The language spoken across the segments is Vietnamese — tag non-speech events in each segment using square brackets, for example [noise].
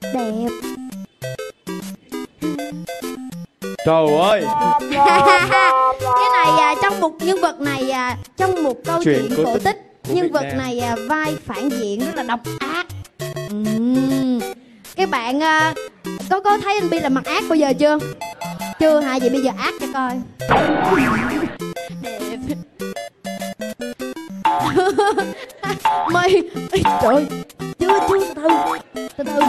đẹp. Trời ơi. [laughs] Cái này à, trong một nhân vật này à, trong một câu Chuyện chuyện cổ tích nhân Việt vật Nam. này à, vai phản diện rất là độc ác. Ừm. các bạn à, có có thấy anh Bi là mặt ác bao giờ chưa? Chưa hả? Vậy bây giờ ác cho coi. Đẹp [laughs] mày trời ơi, chưa chưa từ từ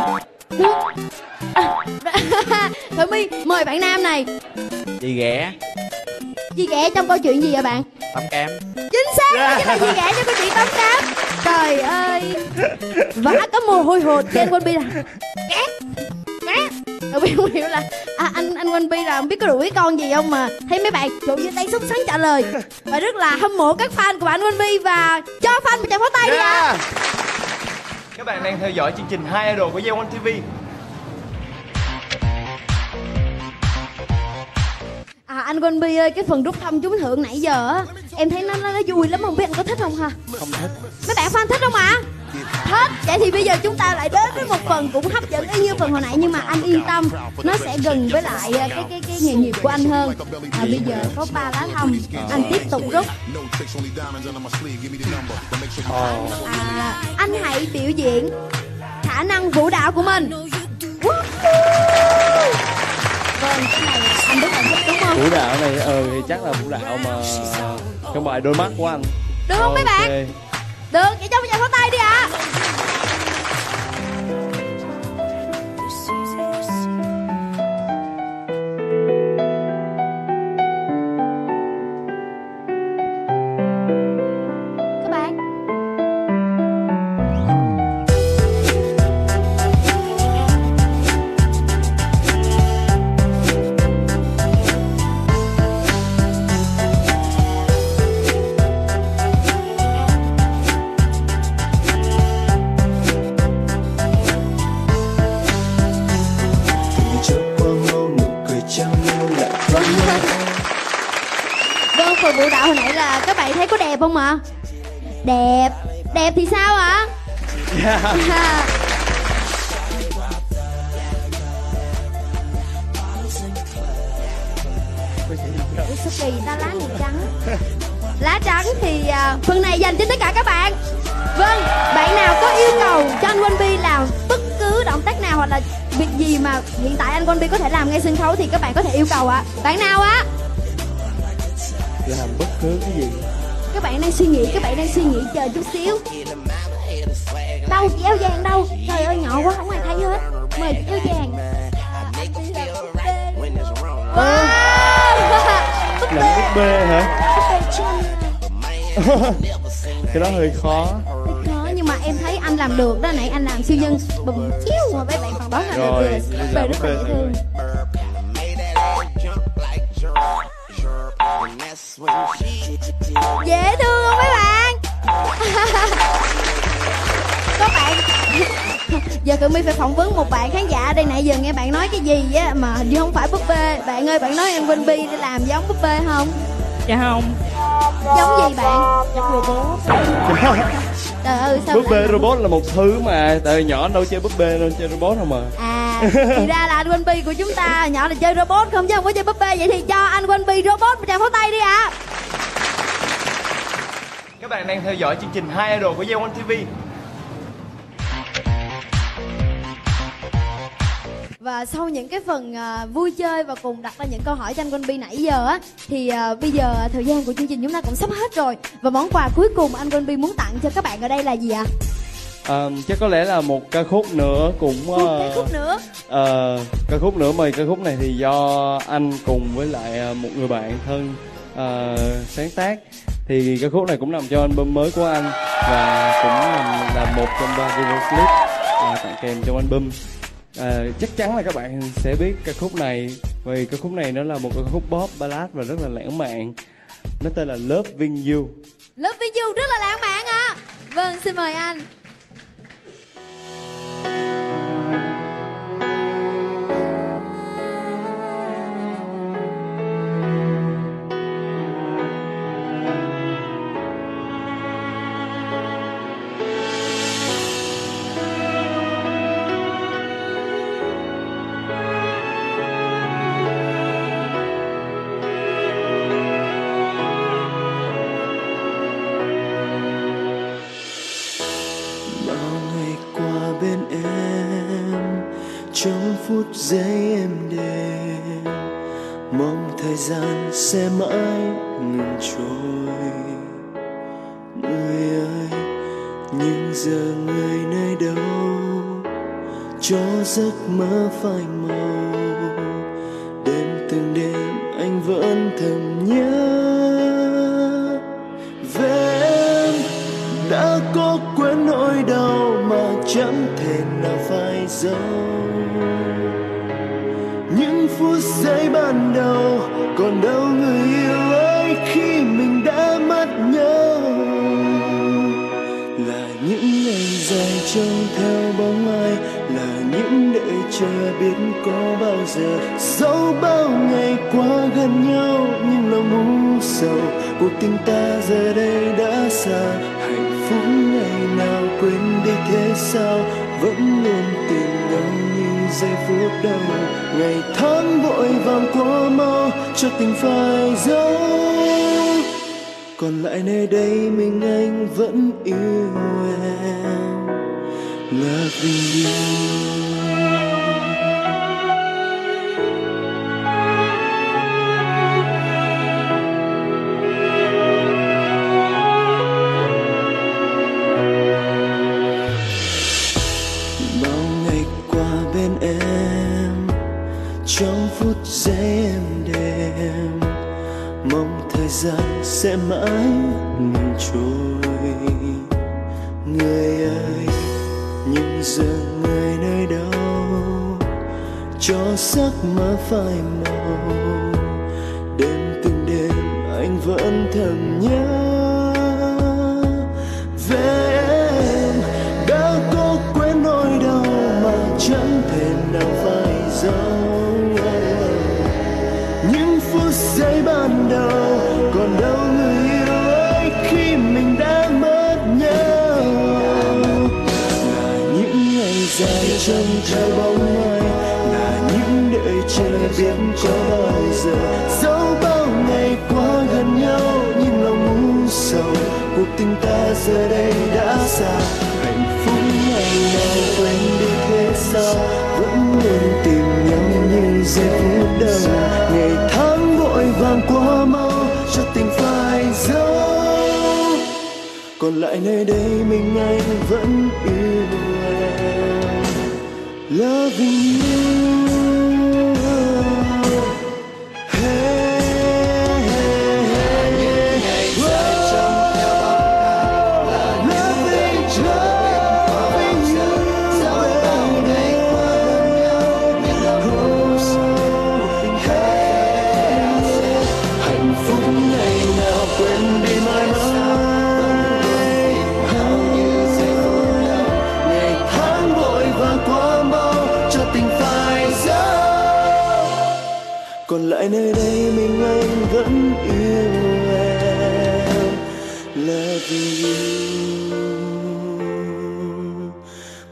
Thử My mời bạn nam này. Chị ghẻ. Gì ghẻ trong câu chuyện gì vậy bạn? Tắm cam. Chính xác đó chính là gì ghẻ trong câu chuyện tắm cám Trời ơi. Vã có mồ hôi hột trên One Bi là Ghét Ghét. Rồi Bi không hiểu là à, anh anh One Bi là không biết có đuổi con gì không mà thấy mấy bạn trụ dưới tay sốt sắng trả lời. Và rất là hâm mộ các fan của bạn One Bi và cho fan một tràng pháo tay đi ạ Các bạn đang theo dõi chương trình Hai Idol của Gieo One TV À anh One Bi ơi cái phần rút thăm trúng thưởng nãy giờ á em thấy nó, nó nó vui lắm không biết anh có thích không ha? Không thích Mấy bạn fan thích không ạ? Thích. Vậy thì bây giờ chúng ta lại đến với một phần cũng hấp dẫn y như phần hồi nãy nhưng mà anh yên tâm, nó sẽ gần với lại ờ, cái cái cái nghề nghiệp của anh hơn. À, bây giờ có ba lá thăm, anh tiếp tục rút. À, anh hãy biểu diễn khả năng vũ đạo của mình. Vâng, cái này anh rất là thích đúng không? Vũ đạo này ừ thì chắc là vũ đạo mà Trong bài đôi mắt của anh Được không mấy bạn? Được, vậy cho một tràng pháo tay đi ạ. Các có đẹp không ạ? Đẹp. Đẹp thì sao ạ? À? Ủa sao kỳ ta lá này trắng Lá trắng thì à, phần này dành cho tất cả các bạn Vâng, bạn nào có yêu cầu cho anh One Bi làm bất cứ động tác nào hoặc là việc gì mà hiện tại anh One Bi có thể làm ngay sân khấu thì các bạn có thể yêu cầu ạ Bạn nào ạ? Làm bất cứ cái gì Các bạn đang suy nghĩ, các bạn đang suy nghĩ chờ chút xíu. Đâu chị áo vàng đâu? Trời ơi nhỏ quá không ai thấy hết. Mời chị áo vàng. Wow Làm búp bê hả? [laughs] Cái đó hơi khó. Hơi khó nhưng mà em thấy anh làm được. Đó nãy anh làm siêu nhân. Bùm chiếu mà mấy bạn còn đó là Rồi, bây giờ rất là dễ thương dễ thương không mấy bạn? [laughs] Có bạn. [laughs] Giờ tụi mi phải phỏng vấn một bạn khán giả. Đây nãy giờ nghe bạn nói cái gì á mà hình như không phải búp bê bạn ơi bạn nói em Vinh Bi để làm giống búp bê không? Dạ không. Giống gì bạn? Giống robot. Trời ơi sao Búp bê robot là một thứ mà Tại vì nhỏ đâu chơi búp bê đâu chơi robot không mà. À, thì ra là anh Quanh Bi của chúng ta nhỏ là chơi robot không chứ không có chơi búp bê vậy thì cho anh Quanh Bi robot một tràng pháo tay đi ạ. Các bạn đang theo dõi chương trình Hai Idol của Gieo One TV Và sau những cái phần à, vui chơi và cùng đặt ra những câu hỏi cho anh Quanh Bi nãy giờ á thì à, bây giờ thời gian của chương trình chúng ta cũng sắp hết rồi và món quà cuối cùng anh Quanh Bi muốn tặng cho các bạn ở đây là gì ạ? à, Chắc có lẽ là một ca khúc nữa cũng Một ờ, cái khúc nữa. ờ, Ca khúc nữa mà ca khúc này thì do anh cùng với lại ờ, một người bạn thân ờ, sáng tác Thì ca khúc này cũng nằm trong album mới của anh Và cũng là, là một trong ba video clip ờ, tặng kèm trong album À, chắc chắn là các bạn sẽ biết ca khúc này vì ca khúc này nó là một ca khúc pop ballad và rất là lãng mạn nó tên là Loving You Lớp video rất là lãng mạn ạ. Vâng, xin mời anh. Mong thời gian sẽ mãi ngừng trôi. Người ơi, nhưng giờ người nơi đâu? Cho giấc mơ phai màu. Đêm từng đêm anh vẫn thầm nhớ. Về em đã có quên nỗi đau mà chẳng thể nào phai dấu phút giây ban đầu, còn đâu người yêu ơi khi mình đã mất nhau là những ngày dài trông theo bóng ai, là những đợi chờ biết có bao giờ. Dẫu bao ngày qua gần nhau, nhưng lòng u sầu. Cuộc tình ta giờ đây đã xa, hạnh phúc ngày nào quên đi thế sao? Vẫn luôn tìm giây phút đầu ngày tháng vội vàng qua mau cho tình phai dấu. Còn lại nơi đây mình anh vẫn yêu em. Loving you mãi ngừng trôi. Người ơi, nhưng giờ người nơi đâu? Cho giấc mơ phai màu. Đêm từng đêm anh vẫn thầm nhớ. Về bóng ai là những đợi chờ biết có bao giờ. Dẫu bao ngày qua gần nhau, nhưng lòng u sầu, cuộc tình ta giờ đây đã xa. Hạnh phúc ngày nào quên đi thế sao? Vẫn luôn tìm nhau như giây phút đầu ngày tháng vội vàng quá mau cho tình phai dấu. Còn lại nơi đây mình anh vẫn yêu em. Loving you tại nơi đây mình anh vẫn yêu em love you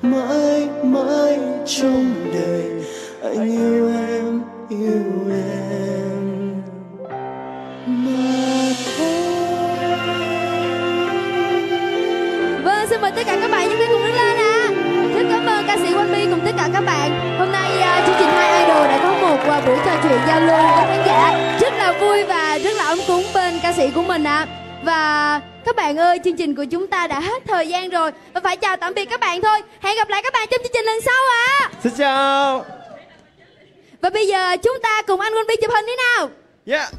mãi mãi trong đời anh yêu em yêu em mà thôi Vâng, xin mời tất cả các bạn chúng ta cùng đứng lên ạ. Rất cảm ơn ca sĩ Quang Bi cùng tất cả các bạn. giao lưu với khán giả. Rất là vui và rất là ấm cúng bên ca sĩ của mình ạ. À. và các bạn ơi chương trình của chúng ta đã hết thời gian rồi. Và phải chào tạm biệt các bạn thôi. Hẹn gặp lại các bạn trong chương trình lần sau ạ. À. xin chào. Và bây giờ chúng ta cùng anh Quân Bi chụp hình đi nào. Yeah.